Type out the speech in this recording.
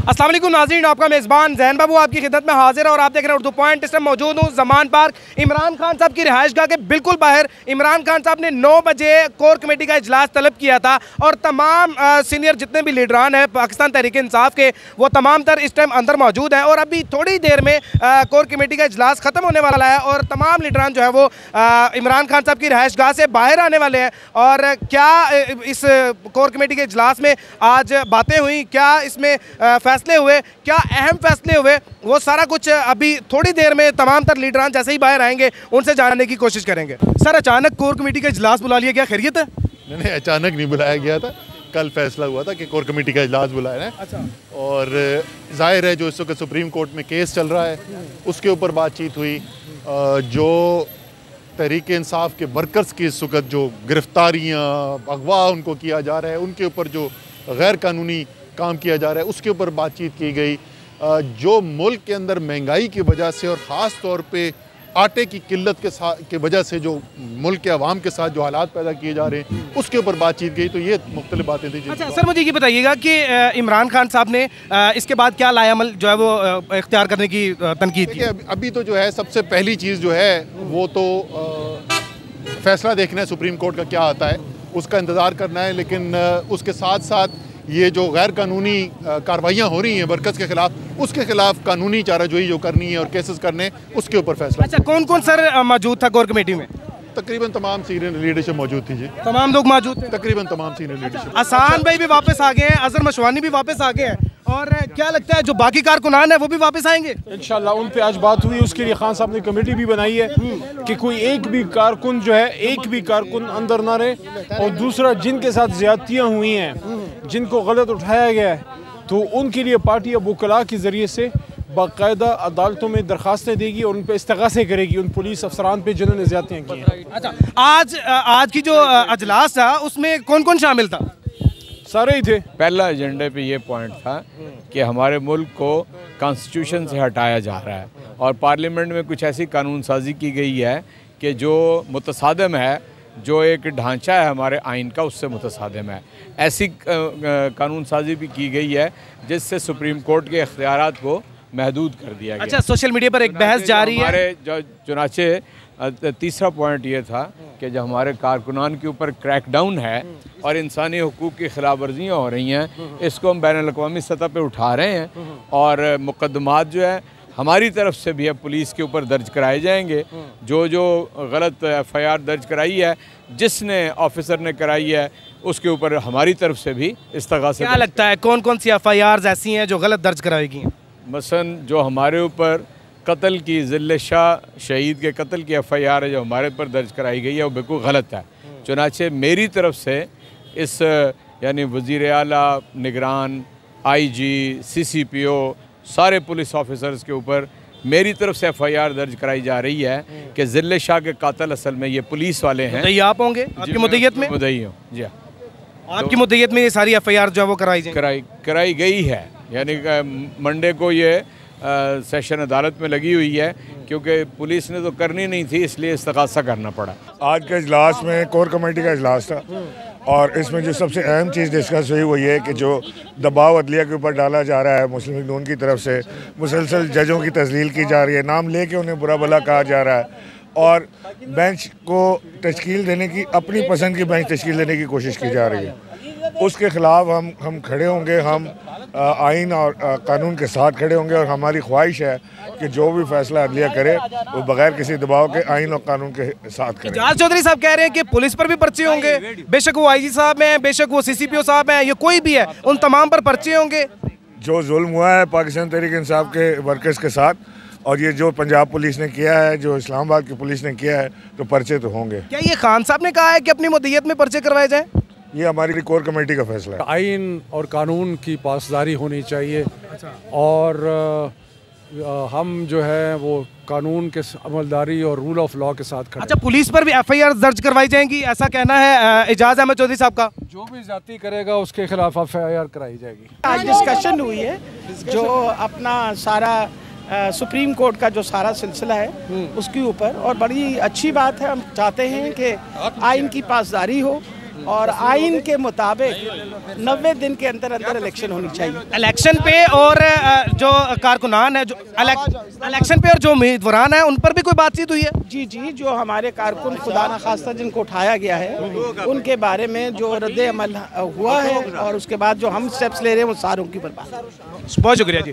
असलम नाजीन आपका मेज़बान जैन बाबू आपकी खिदत में हाजिर है और आप देख रहे हैं उर्दू पॉइंट। इस मौजूद हूँ जमान पार्क इमरान खान साहब की रिहाइश गाह के बिल्कुल बाहर। इमरान खान साहब ने नौ बजे कोर कमेटी का इजलास तलब किया था और तमाम आ, सीनियर जितने भी लीडरान हैं पाकिस्तान तहरीक इंसाफ के वो तमाम तर इस टाइम अंदर मौजूद हैं और अभी थोड़ी देर में आ, कोर कमेटी का इजलास ख़त्म होने वाला है और तमाम लीडरान जो है वो इमरान खान साहब की रिहाइश गाह से बाहर आने वाले हैं। और क्या इस कोर कमेटी के इजलास में आज बातें हुई क्या इसमें फैसले हुए क्या अहम फैसले हुए वो सारा कुछ अभी थोड़ी देर में तमाम तर लीडरान जैसे ही बाहर आएँगे उनसे जानने की कोशिश करेंगे। सर अचानक कोर कमेटी का इजलास बुला लिया गया खैरियत है? नहीं नहीं अचानक नहीं बुलाया गया था। कल फैसला हुआ था कि कोर कमेटी का इजलास बुलाया है। अच्छा। और ज़ाहिर है जो इस वक्त सुप्रीम कोर्ट में केस चल रहा है उसके ऊपर बातचीत हुई। जो तहरीक इंसाफ के वर्कर्स की इस वक्त जो गिरफ्तारियाँ अगवा उनको किया जा रहा है उनके ऊपर जो गैर कानूनी काम किया जा रहा है उसके ऊपर बातचीत की गई। जो मुल्क के अंदर महँगाई की वजह से और ख़ास तौर पर आटे की किल्लत के साथ के वजह से जो मुल्क के अवाम के साथ जो हालात पैदा किए जा रहे हैं उसके ऊपर बातचीत गई। तो ये मुख्तलि बातें थी अच्छा सर मुझे ये बताइएगा कि इमरान खान साहब ने इसके बाद क्या लायामल जो है वो इख्तियार करने की तनकीद की? अभी तो जो है सबसे पहली चीज़ जो है वो तो फैसला देखना है सुप्रीम कोर्ट का क्या आता है उसका इंतज़ार करना है लेकिन उसके साथ साथ ये जो गैर कानूनी कार्रवाइयाँ हो रही हैं वर्कर्स के खिलाफ उसके खिलाफ कानूनी चाराजोई जो करनी है और केसेस करने उसके ऊपर फैसला। अच्छा कौन कौन सर मौजूद था कोर कमेटी में? तकरीबन तमाम सीनियर लीडरशिप मौजूद थी जी। तमाम लोग मौजूद थे? तकरीबन तमाम सीनियर लीडरशिप। आसान भाई भी वापस आ गए हैं अजहर मशवानी भी वापस आ गए हैं और क्या लगता है जो बाकी कारकुनान है वो भी वापस आएँगे? इंशाल्लाह उन पे आज बात हुई उसके लिए खान साहब ने कमेटी भी बनाई है कि कोई एक भी कारकुन जो है एक भी कारकुन अंदर ना रहे और दूसरा जिनके साथ ज्यादतियाँ हुई हैं जिनको गलत उठाया गया है तो उनके लिए पार्टी अब वकला के ज़रिए से बाकायदा अदालतों में दरखास्तें देगी और उन पर इस्तगासे करेगी। उन पुलिस अफसरान पर जिन्होंने ज्यादतियाँ की हैं। अच्छा आज आज की जो अजलास था उसमें कौन कौन शामिल था? सारे ही थे। पहला एजेंडे पे ये पॉइंट था कि हमारे मुल्क को कॉन्स्टिट्यूशन से हटाया जा रहा है और पार्लियामेंट में कुछ ऐसी कानून साजी की गई है कि जो मुतसादम है जो एक ढांचा है हमारे आइन का उससे मुतसादम है। ऐसी कानून साजी भी की गई है जिससे सुप्रीम कोर्ट के अख्तियार को महदूद कर दिया गया। अच्छा सोशल मीडिया पर एक बहस जारी है। हमारे जो चुनाचे तीसरा पॉइंट ये था कि जो हमारे कारकुनान के ऊपर क्रैकडाउन है और इंसानी हकूक़ की खिलाफ वर्जियाँ हो रही हैं इसको हम बैन अवी सतह पर उठा रहे हैं और मुकदमात जो है हमारी तरफ़ से भी अब पुलिस के ऊपर दर्ज कराए जाएँगे। जो जो गलत एफ़ आई आर दर्ज कराई है जिसने ऑफिसर ने कराई है उसके ऊपर हमारी तरफ़ से भी इस्तगा क्या लगता है कौन कौन सी एफ़ आई आर ऐसी हैं जो गलत दर्ज कराएगी? मसन जो हमारे ऊपर कत्ल की ज़िल शाह शहीद के कत्ल की एफ़ आई आर है जो हमारे पर दर्ज कराई गई है वो बिल्कुल गलत है। चुनाचे मेरी तरफ़ से इस यानी वज़ी अला निगरान आई जी सी सी पी ओ सारे पुलिस ऑफिसर्स के ऊपर मेरी तरफ़ से एफ़ आई आर दर्ज कराई जा रही है कि ज़िले शाह के कातल असल में ये पुलिस वाले हैं। आप होंगे? आपकी मुदैयत में? मुदई हूँ जी। हाँ आपकी मुदैयत में ये सारी एफ़ आई आर जो है वो कराई कराई कराई गई है। यानी मंडे को ये सेशन अदालत में लगी हुई है क्योंकि पुलिस ने तो करनी नहीं थी इसलिए इस्तगासा करना पड़ा। आज के अजलास में कोर कमेटी का अजलास था। और इसमें जो सबसे अहम चीज़ डिस्कस हुई वो ये है कि जो दबाव अदलिया के ऊपर डाला जा रहा है मुस्लिम नून की तरफ़ से, मुसलसल जजों की तजलील की जा रही है, नाम ले उन्हें बुरा भला कहा जा रहा है और बेंच को तश्कील देने की, अपनी पसंद की बेंच तश्कील देने की कोशिश की जा रही है। उसके ख़िलाफ़ हम हम खड़े होंगे हम आइन और कानून के साथ खड़े होंगे और हमारी ख्वाहिश है कि जो भी फैसला अदलिया करे वो बगैर किसी दबाव के आइन और कानून के साथ करे। जहाज़ चौधरी साहब कह रहे हैं कि पुलिस पर भी पर्चे होंगे। बेशक वो आईजी साहब हैं बेशक वो सीसीपीओ साहब हैं या कोई भी है उन तमाम पर पर्चे होंगे। जो जुल्म हुआ है पाकिस्तान तहरीक इंसाफ के वर्कर्स के साथ और ये जो पंजाब पुलिस ने किया है जो इस्लामाबाद की पुलिस ने किया है तो पर्चे तो होंगे। क्या ये खान साहब ने कहा है कि अपनी मुदैयत में पर्चे करवाए जाए? ये हमारी कोर कमेटी का फैसला है। आइन और कानून की पासदारी होनी चाहिए। और हम जो है वो कानून के अमलदारी और रूल ऑफ़ लॉ के साथ खड़े अच्छा पुलिस पर भी एफआईआर दर्ज करवाई जाएँगी ऐसा कहना है एजाज अहमद चौधरी साहब का। जो भी जाती करेगा उसके खिलाफ एफआईआर कराई जाएगी। आज डिस्कशन हुई है जो अपना सारा सुप्रीम कोर्ट का जो सारा सिलसिला है उसके ऊपर। और बड़ी अच्छी बात है हम चाहते हैं कि आइन की पासदारी हो और आइन के मुताबिक नब्बे दिन के अंदर अंदर इलेक्शन होनी चाहिए। इलेक्शन पे और जो कारकुनान है जो इलेक्शन पे और जो उम्मीदवार हैं उन पर भी कोई बातचीत हुई है? जी जी जो हमारे कारकुन खुदा न खास्ता जिनको उठाया गया है उनके बारे में जो रद्द अमल हुआ है और उसके बाद जो हम स्टेप्स ले रहे हैं वो सारों की बर्बाद। बहुत शुक्रिया जी।